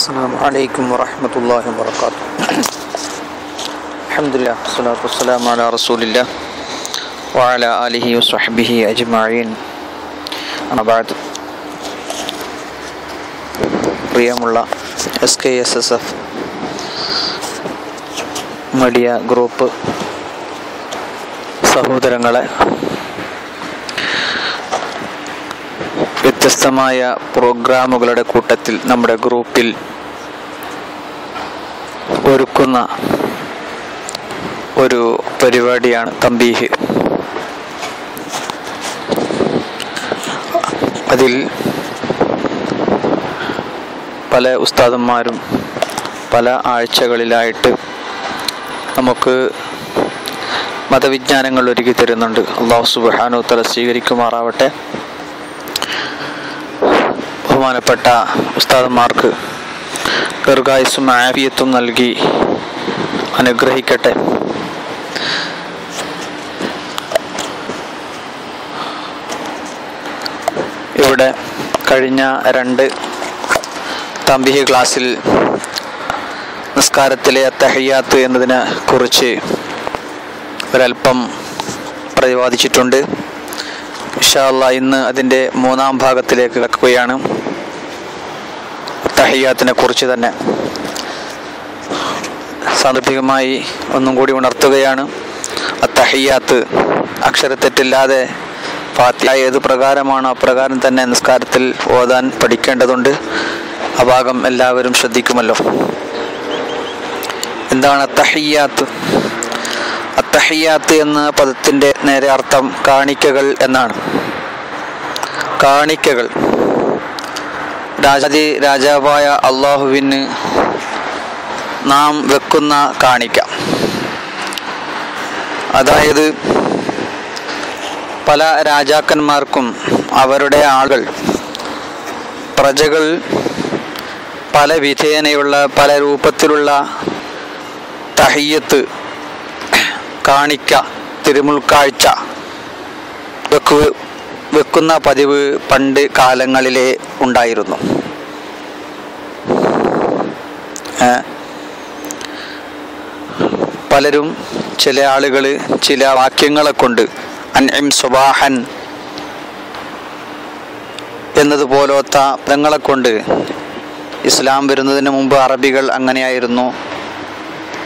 السلام عليكم ورحمة الله وبركاته الحمد لله والصلاة والسلام على رسول الله وعلى آله وصحبه أجمعين أما بعد പ്രിയമുള്ള S K S S F media group സഹോദരങ്ങളെ വ്യത്യസ്തമായ പ്രോഗ്രാമുകളുടെ കൂട്ടത്തിൽ നമ്മുടെ ഗ്രൂപ്പിൽ ഒരുക്കുന്ന ഒരു പരിപാടിയാണ് തമ്പീഹ്. അതിൽ പല ഉസ്താദന്മാരും പല ആഴ്ചകളിലായിട്ട് നമുക്ക് മതവിജ്ഞാനങ്ങൾ ഒരുക്കി തരുന്നുണ്ട്. അള്ളാഹു സുബാനു തല സ്വീകരിക്കുമാറാവട്ടെ. ബഹുമാനപ്പെട്ട ഉസ്താദന്മാർക്ക് ദീർഘായുസും ആഫിയത്തും നൽകി അനുഗ്രഹിക്കട്ടെ. ഇവിടെ കഴിഞ്ഞ രണ്ട് തമ്പിഹി ക്ലാസ്സിൽ നിസ്കാരത്തിലെ തഹയ്യാത്ത് എന്നതിനെ കുറിച്ച് ഒരല്പം പ്രതിപാദിച്ചിട്ടുണ്ട്. ഇൻഷാല്ല ഇന്ന് അതിന്റെ മൂന്നാം ഭാഗത്തിലേക്ക് കിടക്കുകയാണ്. തഹയ്യാത്തിനെ കുറിച്ച് തന്നെ സാന്ദർഭികമായി ഒന്നും കൂടി ഉണർത്തുകയാണ്. തഹയ്യാത്ത് അക്ഷരത്തെറ്റില്ലാതെ ഫാത്തിഹ ഏത് പ്രകാരമാണോ അപ്രകാരം തന്നെ നിസ്കാരത്തിൽ ഓതാൻ പഠിക്കേണ്ടതുണ്ട്. ആ ഭാഗം എല്ലാവരും ശ്രദ്ധിക്കുമല്ലോ. എന്താണ് തഹയ്യാത്ത് അത്തഹയ്യാത്ത് എന്ന പദത്തിന്റെ നേരെ അർത്ഥം കാണിക്കകൾ എന്നാണ്. കാണിക്കകൾ. രാജാതി രാജാവായ അള്ളാഹുവിന് നാം വെക്കുന്ന കാണിക്ക. അതായത് പല രാജാക്കന്മാർക്കും അവരുടെ ആളുകൾ പ്രജകൾ പല വിധേനയുള്ള പല രൂപത്തിലുള്ള തഹയ്യത്ത് കാണിക്ക തിരുമുൾക്കാഴ്ച വെക്കു വെക്കുന്ന പതിവ് പണ്ട് കാലങ്ങളിലെ ഉണ്ടായിരുന്നു. പലരും ചില ആളുകൾ ചില വാക്യങ്ങളെ കൊണ്ട് അൻഎം സുബാഹൻ എന്നതുപോലത്തെ പദങ്ങളെ കൊണ്ട് ഇസ്ലാം വരുന്നതിന് മുമ്പ് അറബികൾ അങ്ങനെയായിരുന്നു.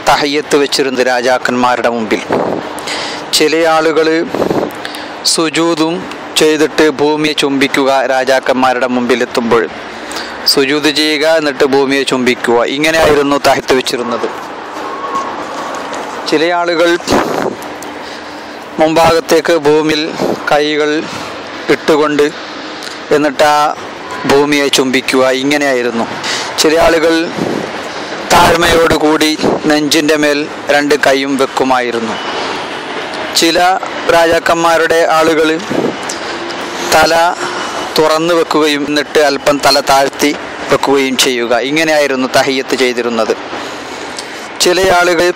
തഹയ്യത്ത് വെച്ചിരുന്നത് രാജാക്കന്മാരുടെ മുമ്പിൽ. ചില ആളുകൾ സുജൂതും ചെയ്തിട്ട് ഭൂമിയെ ചുംബിക്കുക രാജാക്കന്മാരുടെ മുമ്പിൽ എത്തുമ്പോൾ സുജൂത് ചെയ്യുക എന്നിട്ട് ഭൂമിയെ ചുംബിക്കുക. ഇങ്ങനെയായിരുന്നു തഹത്ത് വെച്ചിരുന്നത്. ചില ആളുകൾ മുമ്പാകത്തേക്ക് ഭൂമിയിൽ കൈകൾ ഇട്ടുകൊണ്ട് എന്നിട്ട് ആ ഭൂമിയെ ചുംബിക്കുക. ഇങ്ങനെയായിരുന്നു. ചില ആളുകൾ താഴ്മയോടുകൂടി നെഞ്ചിന്റെ മേൽ രണ്ട് കൈയും വെക്കുമായിരുന്നു. ചില രാജാക്കന്മാരുടെ ആളുകൾ തല തുറന്നു വെക്കുകയും എന്നിട്ട് അല്പം തല താഴ്ത്തി വെക്കുകയും ചെയ്യുക. ഇങ്ങനെയായിരുന്നു തഹയ്യത്ത് ചെയ്തിരുന്നത്. ചില ആളുകൾ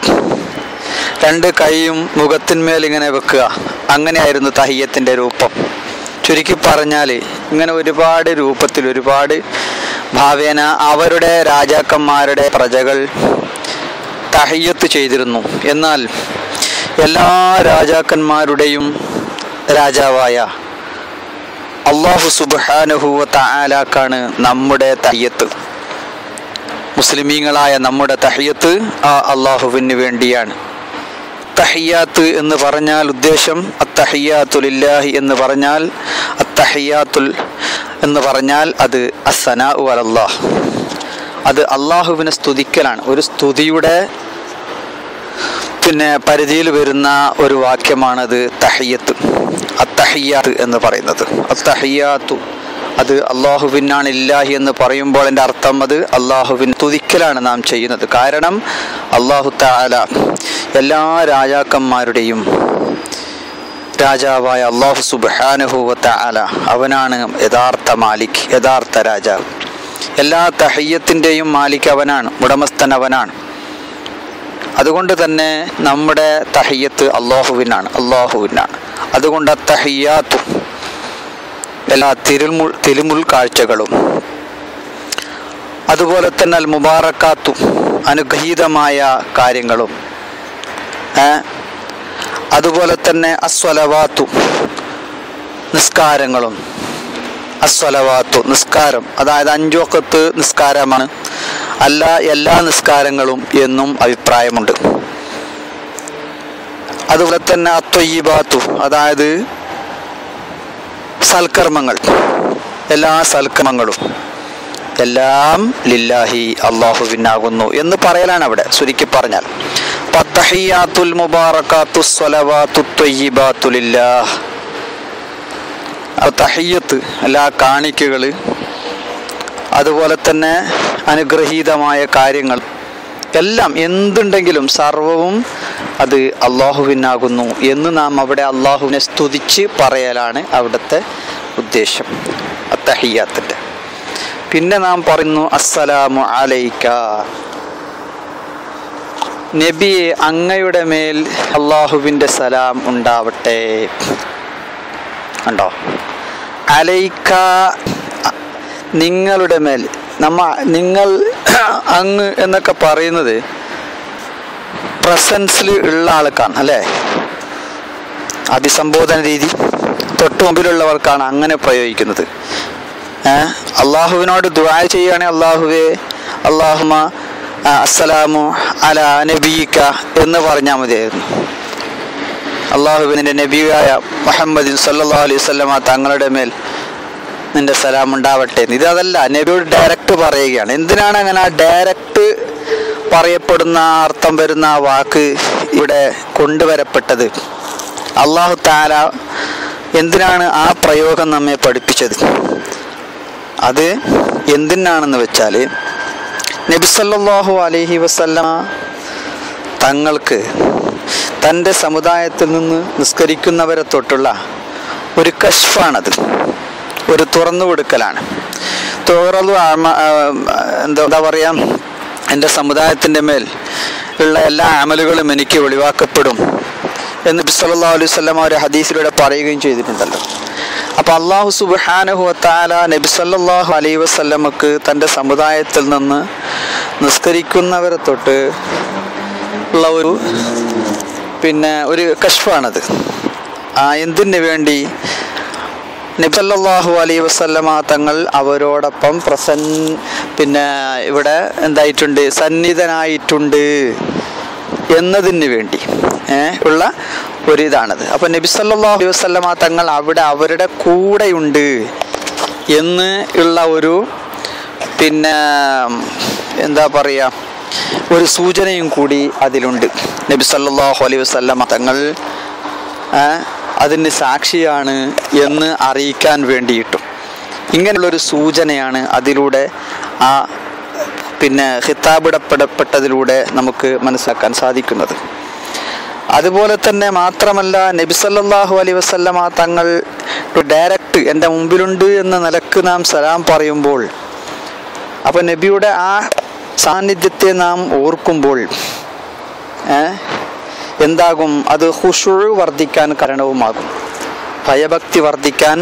രണ്ട് കൈയും മുഖത്തിന്മേൽ ഇങ്ങനെ വെക്കുക. അങ്ങനെയായിരുന്നു തഹയ്യത്തിന്റെ രൂപം. ചുരുക്കി പറഞ്ഞാൽ ഇങ്ങനെ ഒരുപാട് രൂപത്തിൽ ഒരുപാട് ഭാവേന അവരുടെ രാജാക്കന്മാരുടെ പ്രജകൾ തഹയ്യത്ത് ചെയ്തിരുന്നു. എന്നാൽ എല്ലാ രാജാക്കന്മാരുടെയും രാജാവായ അള്ളാഹു സുബാനുഹുവ താലാക്കാണ് നമ്മുടെ തയ്യത്ത് മുസ്ലിമീങ്ങളായ നമ്മുടെ തഹയ്യത്ത് ആ അള്ളാഹുവിന് വേണ്ടിയാണ്. തഹയ്യാത്ത് എന്ന് പറഞ്ഞാൽ ഉദ്ദേശം അത്തഹയ്യാത്തുലില്ലാഹി എന്ന് പറഞ്ഞാൽ അത്തഹയ്യാത്തുൽ എന്ന് പറഞ്ഞാൽ അത് അസന അലല്ലാഹ്. അത് അള്ളാഹുവിനെ സ്തുതിക്കലാണ്. ഒരു സ്തുതിയുടെ പിന്നെ പരിധിയിൽ വരുന്ന ഒരു വാക്യമാണത് തഹയ്യത്ത്. അത്തഹയ്യാത്ത് എന്ന് പറയുന്നത്. അത്തഹയ്യാത്തു. അത് അള്ളാഹുവിനാണ് ഇല്ലാഹി എന്ന് പറയുമ്പോൾ എന്റെ അർത്ഥം അത് അള്ളാഹുവിൻ തുതിക്കലാണ് നാം ചെയ്യുന്നത്. കാരണം അള്ളാഹു താല എല്ലാ രാജാക്കന്മാരുടെയും രാജാവായ അള്ളാഹു സുബാനുഹുവത്ത ആല അവനാണ് യഥാർത്ഥ മാലിക് യഥാർത്ഥ രാജാവ്. എല്ലാ തഹയ്യത്തിന്റെയും മാലിക് അവനാണ് ഉടമസ്ഥൻ അവനാണ്. അതുകൊണ്ട് തന്നെ നമ്മുടെ തഹയ്യത്ത് അള്ളാഹുവിനാണ് അള്ളാഹുവിനാണ്. അതുകൊണ്ട് തഹയ്യാത്തും എല്ലാ തിരുമുൾ തിരുമുൾ കാഴ്ചകളും. അതുപോലെ തന്നെ അൽ മുബാറക്കാത്തും അനുഗ്രഹീതമായ കാര്യങ്ങളും. അതുപോലെ തന്നെ അസ്വലവാത്തു നിസ്കാരങ്ങളും. അസ്വലവാത്തു നിസ്കാരം. അതായത് അഞ്ചു വക്കത്ത് നിസ്കാരമാണ്. അല്ല എല്ലാ നിസ്കാരങ്ങളും എന്നും അഭിപ്രായമുണ്ട്. അതുപോലെ തന്നെ അത്വയ്യബാത്തു അതായത് സൽക്കർമ്മങ്ങൾ എല്ലാ സൽക്കർമ്മങ്ങളും എല്ലാം ലില്ലാഹി അള്ളാഹുവിനാകുന്നു എന്ന് പറയലാണ് അവിടെ ചുരുക്കി പറഞ്ഞാൽ. പത്തഹിയാത്തുൽ മുബാറക്കാത്തു സ്വലവാത്തു ത്വയ്യിബാത്തു തഹയ്യത്ത് എല്ലാ കാണിക്കകൾ അതുപോലെ തന്നെ അനുഗ്രഹീതമായ കാര്യങ്ങൾ. എല്ലാം എന്തുണ്ടെങ്കിലും സർവവും അത് അള്ളാഹുവിനാകുന്നു എന്ന് നാം അവിടെ അള്ളാഹുവിനെ സ്തുതിച്ച് പറയലാണ് അവിടുത്തെ ഉദ്ദേശം അത്തഹിയാത്തിന്റെ പിന്നെ നാം പറയുന്നു അസ്സലാമു അലൈക്ക. നബിയെ അങ്ങയുടെ മേൽ അള്ളാഹുവിന്റെ സലാം ഉണ്ടാവട്ടെ. ഉണ്ടോ അലൈക്ക നിങ്ങളുടെ മേൽ നമ്മ നിങ്ങൾ അങ്ങ് എന്നൊക്കെ പറയുന്നത് പ്രസൻസിൽ ഉള്ള ആൾക്കാണ് അല്ലേ? അഭിസംബോധന രീതി തൊട്ട് മുമ്പിലുള്ളവർക്കാണ് അങ്ങനെ പ്രയോഗിക്കുന്നത്. അള്ളാഹുവിനോട് ദുആ ചെയ്യുകയാണെങ്കിൽ അള്ളാഹുവേ അള്ളാഹുമ അസ്സലാമു അല നബീക്ക എന്ന് പറഞ്ഞാൽ മതിയായിരുന്നു. അള്ളാഹുവിന്റെ നബിയായ മുഹമ്മദിൻ സല്ലാ അലൈഹി വസല്ലമ തങ്ങളുടെ മേൽ നിന്റെ സലാം ഉണ്ടാവട്ടെ ഇത് അതല്ല നബിയോട് ഡയറക്റ്റ് പറയുകയാണ്. എന്തിനാണ് അങ്ങനെ ആ ഡയറക്റ്റ് പറയപ്പെടുന്ന അർത്ഥം വരുന്ന വാക്ക് ഇവിടെ കൊണ്ടുവരപ്പെട്ടത്? അള്ളാഹു താല എന്തിനാണ് ആ പ്രയോഗം നമ്മെ പഠിപ്പിച്ചത്? അത് എന്തിനാണെന്ന് വെച്ചാൽ നബിസല്ലാഹു അലഹി വസ്ല്ല തങ്ങൾക്ക് തന്റെ സമുദായത്തിൽ നിന്ന് നിസ്കരിക്കുന്നവരെ തൊട്ടുള്ള ഒരു കഷ്ഫാണത്. ഒരു തുറന്നു കൊടുക്കലാണ്. തുറന്നു എന്താ പറയുക എന്റെ സമുദായത്തിന്റെ മേൽ ഉള്ള എല്ലാ അമലുകളും എനിക്ക് ഒഴിവാക്കപ്പെടും എന്ന് ബിസ്വല്ലാ അലൈഹി സ്വല്ലാം ഒരു ഹദീസിലൂടെ പറയുകയും ചെയ്തിട്ടുണ്ടല്ലോ. അപ്പോൾ അള്ളാഹു സുബ്ഹാനഹു വതആല നബി സല്ലാഹു അലൈ വസല്ലമക്ക് തന്റെ സമുദായത്തിൽ നിന്ന് നിസ്കരിക്കുന്നവരെ തൊട്ട് ഉള്ള ഒരു പിന്നെ ഒരു കഷ്ഫാണത് ആ എന്തിനു വേണ്ടി നബി സല്ലല്ലാഹു അലൈഹി വസല്ലമ തങ്ങൾ അവരോടൊപ്പം പ്രസൻ പിന്നെ ഇവിടെ എന്തായിട്ടുണ്ട്? സന്നിധനായിട്ടുണ്ട് എന്നതിന് വേണ്ടി ഉള്ള ഒരു ഇതാണത് അപ്പം നബി സല്ലല്ലാഹു അലൈഹി വസല്ലമ തങ്ങൾ അവിടെ അവരുടെ കൂടെയുണ്ട് എന്ന് ഉള്ള ഒരു പിന്നെ എന്താ പറയുക ഒരു സൂചനയും കൂടി അതിലുണ്ട്. നബി സല്ലല്ലാഹു അലൈഹി വസല്ലമ തങ്ങൾ അതിന് സാക്ഷിയാണ് എന്ന് അറിയിക്കാൻ വേണ്ടിയിട്ടും. ഇങ്ങനെയുള്ളൊരു സൂചനയാണ് അതിലൂടെ ആ പിന്നെ ഹിതാബിടപ്പെടപ്പെട്ടതിലൂടെ നമുക്ക് മനസ്സിലാക്കാൻ സാധിക്കുന്നത്. അതുപോലെ തന്നെ മാത്രമല്ല നബി സല്ലല്ലാഹു അലൈഹി വസല്ലമ തങ്ങൾ ഡയറക്റ്റ് എന്റെ മുമ്പിലുണ്ട് എന്ന നിലയ്ക്ക് നാം സലാം പറയുമ്പോൾ അപ്പോൾ നബിയുടെ ആ സാന്നിധ്യത്തെ നാം ഓർക്കുമ്പോൾ എന്താകും? അത് ഹുഷു വർദ്ധിക്കാൻ കാരണവുമാകും. ഭയഭക്തി വർദ്ധിക്കാൻ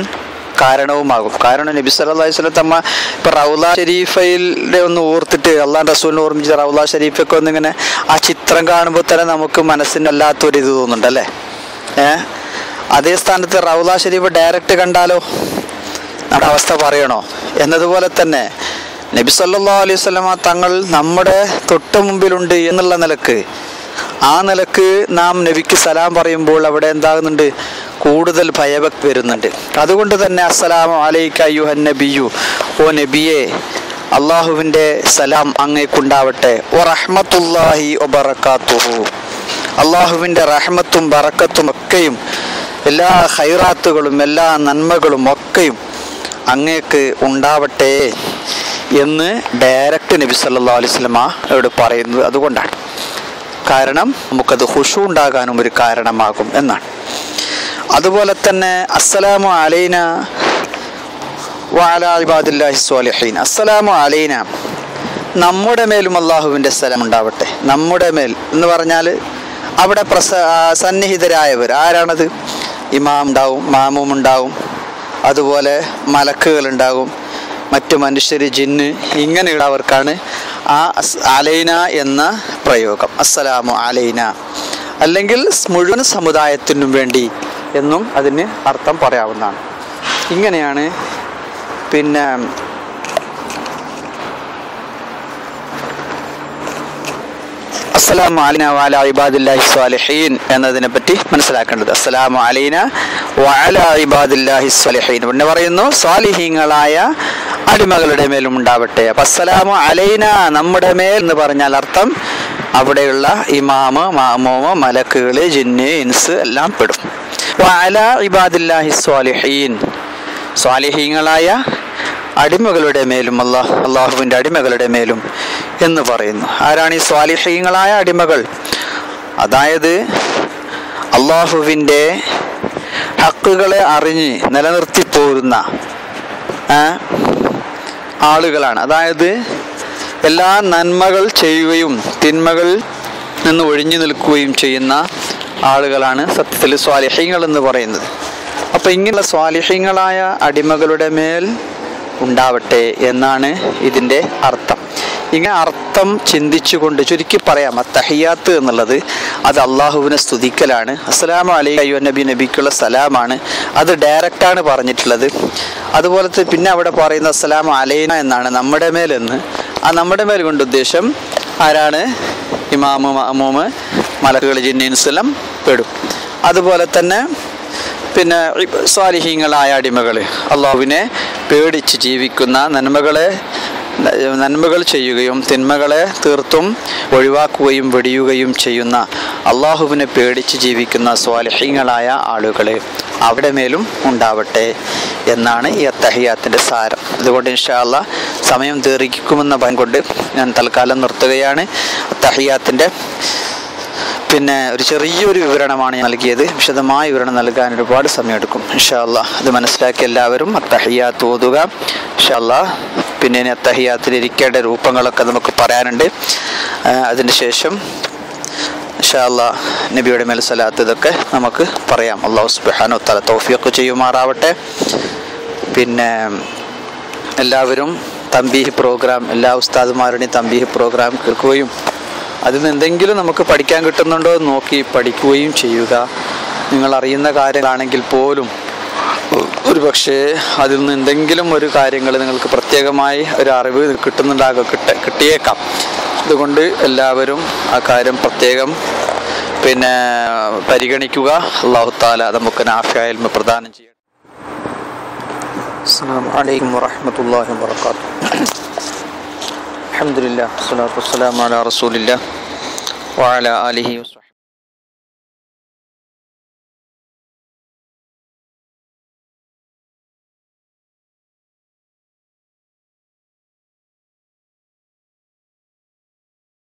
കാരണവുമാകും. കാരണം നബി സല്ലല്ലാഹു അലൈഹി തമ്മ ഇപ്പൊ റൗല ഷരീഫയിലെ ഒന്ന് ഓർത്തിട്ട് അള്ളാൻ റസൂലിനെ ഓർമ്മിച്ച് റൗല ഷരീഫൊക്കെ ഒന്നിങ്ങനെ ആ ചിത്രം കാണുമ്പോൾ തന്നെ നമുക്ക് മനസ്സിന് വല്ലാത്തൊരു ഇത് തോന്നുന്നുണ്ട് അല്ലേ? ഏഹ് അതേ സ്ഥാനത്ത് റൗല ഷരീഫ് ഡയറക്റ്റ് കണ്ടാലോ? നമ്മുടെ അവസ്ഥ പറയണോ? എന്നതുപോലെ തന്നെ നബി സല്ലല്ലാഹു അലൈഹി തങ്ങൾ നമ്മുടെ തൊട്ട് മുമ്പിലുണ്ട് എന്നുള്ള നിലയ്ക്ക് ആ നിലയ്ക്ക് നാം നബിക്ക് സലാം പറയുമ്പോൾ അവിടെ എന്താകുന്നുണ്ട്? കൂടുതൽ ഭയഭക്തി വരുന്നുണ്ട്. അതുകൊണ്ട് തന്നെ അസ്സലാമു അലൈക ഹൻ നബിയു. ഓ നബിയെ അള്ളാഹുവിന്റെ സലാം അങ്ങേക്കുണ്ടാവട്ടെ. ഓ റഹ്മത്തുല്ലാഹി ഒബറക്കാത്തുഹു അള്ളാഹുവിന്റെ റഹ്മത്തും ബറക്കത്തും ഒക്കെയും എല്ലാ ഹൈറാത്തുകളും എല്ലാ നന്മകളും ഒക്കെയും അങ്ങേക്ക് ഉണ്ടാവട്ടെ എന്ന് ഡയറക്റ്റ് നബി സല്ലാ അലൈഹി വസല്ലമ ഇവിടെ പറയുന്നത് അതുകൊണ്ടാണ്. കാരണം നമുക്കത് ഹുഷു ഉണ്ടാകാനും ഒരു കാരണമാകും എന്നാണ്. അതുപോലെ തന്നെ അസ്സലാമു അലൈന വഅലാ ഇബാദില്ലാഹി സ്വാലിഹീൻ. അസ്സലാമു അലൈന നമ്മുടെ മേലും അള്ളാഹുവിന്റെ സ്ഥലം ഉണ്ടാവട്ടെ. നമ്മുടെ മേൽ എന്ന് പറഞ്ഞാൽ അവിടെ പ്രസ സന്നിഹിതരായവർ ആരാണത്? ഇമാം ഉണ്ടാവും മാമും ഉണ്ടാവും അതുപോലെ മലക്കുകൾ ഉണ്ടാകും മറ്റു മനുഷ്യർ ജിന്ന് ഇങ്ങനെയുള്ളവർക്കാണ് ആ അലൈന എന്ന പ്രയോഗം. അസ്സലാമു അലൈന. അല്ലെങ്കിൽ മുഴുവൻ സമുദായത്തിനും വേണ്ടി എന്നും അതിന് അർത്ഥം പറയാവുന്നതാണ്. ഇങ്ങനെയാണ് പിന്നെ അസ്സലാമു അലൈന വാല ഇബാദില്ലാഹി സ്വാലിഹീൻ എന്നതിനെ പറ്റി മനസ്സിലാക്കേണ്ടത്. അസ്സലാമു അലൈന വഅല ഇബാദില്ലാഹി സ്വാലിഹീൻ. പിന്നെ പറയുന്നു സ്വാലിഹീങ്ങളായ അടിമകളുടെ മേലും ഉണ്ടാവട്ടെ. അപ്പൊ അസ്സലാമു അലൈന നമ്മുടെ മേൽ എന്ന് പറഞ്ഞാൽ അർത്ഥം അവിടെയുള്ള ഇമാമ് മാമോമ മലക്കുകൾ ജിന്ന് ഇൻസ് എല്ലാം പെടും. വാല ഇബാദില്ലാഹി സ്വാലിഹീൻ. സ്വാലിഹീങ്ങളായ അടിമകളുടെ മേലും അള്ളാഹ് അള്ളാഹുവിന്റെ അടിമകളുടെ മേലും എന്ന് പറയുന്നു. ആരാണ് ഈ സ്വാലിഹീങ്ങളായ അടിമകൾ? അതായത് അള്ളാഹുവിന്റെ ഹക്കുകളെ അറിഞ്ഞ് നിലനിർത്തി പോരുന്ന ആളുകളാണ്. അതായത് എല്ലാ നന്മകൾ ചെയ്യുകയും തിന്മകൾ നിന്ന് ഒഴിഞ്ഞു നിൽക്കുകയും ചെയ്യുന്ന ആളുകളാണ് സത്യത്തിൽ സ്വാലിഹ്യങ്ങൾ എന്ന് പറയുന്നത്. അപ്പോൾ ഇങ്ങനെയുള്ള സ്വാലിഹ്യങ്ങളായ അടിമകളുടെ മേൽ ഉണ്ടാവട്ടെ എന്നാണ് ഇതിന്റെ അർത്ഥം. ഇങ്ങനെ അർത്ഥം ചിന്തിച്ചുകൊണ്ട് ചുരുക്കി പറയാം അത്തഹിയാത്ത് എന്നുള്ളത് അത് അള്ളാഹുവിനെ സ്തുതിക്കലാണ്. അസ്സലാമു അലൈ അയ്യോ നബി നബിക്കുള്ള സലാമാണ്. അത് ഡയറക്റ്റാണ് പറഞ്ഞിട്ടുള്ളത്. അതുപോലെ പിന്നെ അവിടെ പറയുന്ന അസ്സലാമു അലൈന എന്നാണ് നമ്മുടെ മേലെന്ന്. ആ നമ്മുടെ മേൽ കൊണ്ട് ഉദ്ദേശം ആരാണ്? ഇമാമു അമൂമ് മലക്കുകൾ ജിന്നീൻസലം പെടും. അതുപോലെ തന്നെ പിന്നെ സ്വാലിഹീങ്ങളായ അടിമകൾ അള്ളാഹുവിനെ പേടിച്ച് ജീവിക്കുന്ന നന്മകളെ നന്മകൾ ചെയ്യുകയും തിന്മകളെ തീർത്തും ഒഴിവാക്കുകയും വെടിയുകയും ചെയ്യുന്ന അള്ളാഹുവിനെ പേടിച്ച് ജീവിക്കുന്ന സ്വാലഹ്യങ്ങളായ ആളുകൾ അവിടെ മേലും ഉണ്ടാവട്ടെ എന്നാണ് ഈ അത്തഹിയാത്തിന്റെ സാരം. അതുകൊണ്ട് ഇൻഷാല്ല സമയം ദീർഘിക്കുമെന്ന ഭയം ഞാൻ തൽക്കാലം നിർത്തുകയാണ്. അത്തഹിയാത്തിന്റെ പിന്നെ ഒരു ചെറിയൊരു വിവരണമാണ് ഞാൻ നൽകിയത്. വിശദമായ വിവരണം നൽകാൻ ഒരുപാട് സമയമെടുക്കും. ഇൻഷാല്ല അത് മനസ്സിലാക്കി എല്ലാവരും അത്തഹിയാത്ത് ഓതുക. ഇൻഷാല്ല പിന്നെ ഇനി അത്തഹിയാത്തിൽ ഇരിക്കേണ്ട രൂപങ്ങളൊക്കെ നമുക്ക് പറയാനുണ്ട്. അതിന്റെ ശേഷം ഇൻഷാല്ല നബിയുടെ മേൽ സലാത്ത് ഇതൊക്കെ നമുക്ക് പറയാം. അള്ളാഹു സുബാനു തല തോഫിയൊക്കെ ചെയ്യുമാറാവട്ടെ. പിന്നെ എല്ലാവരും തമ്പീഹ് പ്രോഗ്രാം എല്ലാ ഉസ്താദുമാരുടെയും തമ്പീഹ് പ്രോഗ്രാം കേൾക്കുകയും അതിൽ നിന്ന് എന്തെങ്കിലും നമുക്ക് പഠിക്കാൻ കിട്ടുന്നുണ്ടോ എന്ന് നോക്കി പഠിക്കുകയും ചെയ്യുക. നിങ്ങൾ അറിയുന്ന കാര്യങ്ങളാണെങ്കിൽ പോലും ഒരു പക്ഷേ അതിൽ നിന്ന് എന്തെങ്കിലും ഒരു കാര്യങ്ങൾ നിങ്ങൾക്ക് പ്രത്യേകമായി ഒരു അറിവ് കിട്ടുന്നുണ്ടാകും കിട്ട കിട്ടിയേക്കാം. അതുകൊണ്ട് എല്ലാവരും ആ കാര്യം പ്രത്യേകം പിന്നെ പരിഗണിക്കുക. അള്ളാഹുത്താല നമുക്ക് നാഫിയായാലും പ്രദാനം ചെയ്യണം അസ്സാം വലൈക്കും വാഹമത്തല്ലാഹി വാത്തു അലഹമുല്ല വസ്സലാമല റസൂലില്ല വാല അലിഹി വസ്ലാം